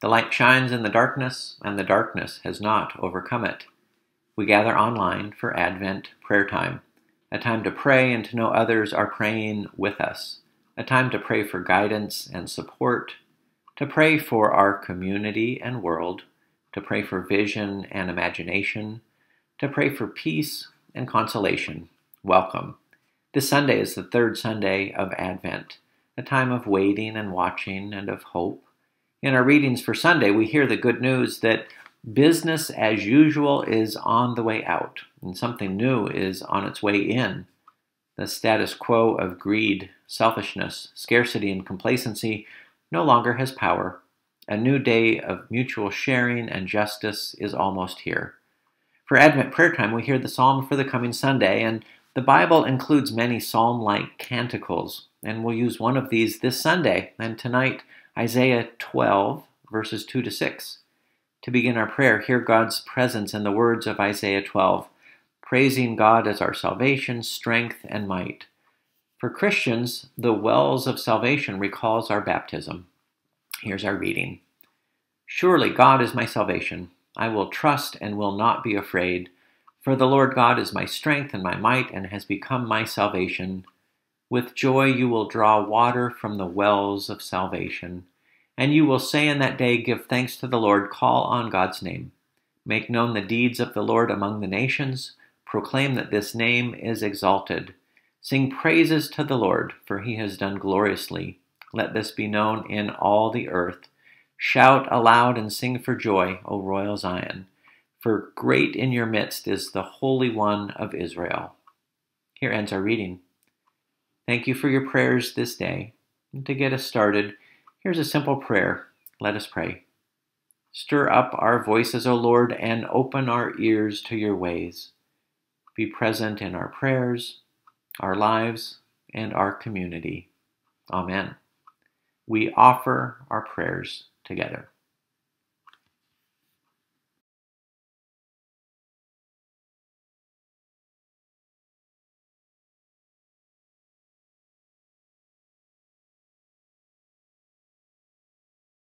The light shines in the darkness, and the darkness has not overcome it. We gather online for Advent prayer time, a time to pray and to know others are praying with us, a time to pray for guidance and support, to pray for our community and world, to pray for vision and imagination, to pray for peace and consolation. Welcome. This Sunday is the third Sunday of Advent, a time of waiting and watching and of hope. In our readings for Sunday, we hear the good news that business as usual is on the way out, and something new is on its way in. The status quo of greed, selfishness, scarcity, and complacency no longer has power. A new day of mutual sharing and justice is almost here. For Advent prayer time, we hear the psalm for the coming Sunday, and the Bible includes many psalm like canticles, and we'll use one of these this Sunday, and tonight, Isaiah 12, verses 2 to 6. To begin our prayer, hear God's presence in the words of Isaiah 12, praising God as our salvation, strength, and might. For Christians, the wells of salvation recalls our baptism. Here's our reading. Surely God is my salvation. I will trust and will not be afraid. For the Lord God is my strength and my might, and has become my salvation. With joy you will draw water from the wells of salvation. And you will say in that day, Give thanks to the Lord, call on God's name. Make known the deeds of the Lord among the nations, proclaim that this name is exalted. Sing praises to the Lord, for he has done gloriously. Let this be known in all the earth. Shout aloud and sing for joy, O royal Zion, for great in your midst is the Holy One of Israel. Here ends our reading. Thank you for your prayers this day. And to get us started, here's a simple prayer. Let us pray. Stir up our voices, O Lord, and open our ears to your ways. Be present in our prayers, our lives, and our community. Amen. We offer our prayers together.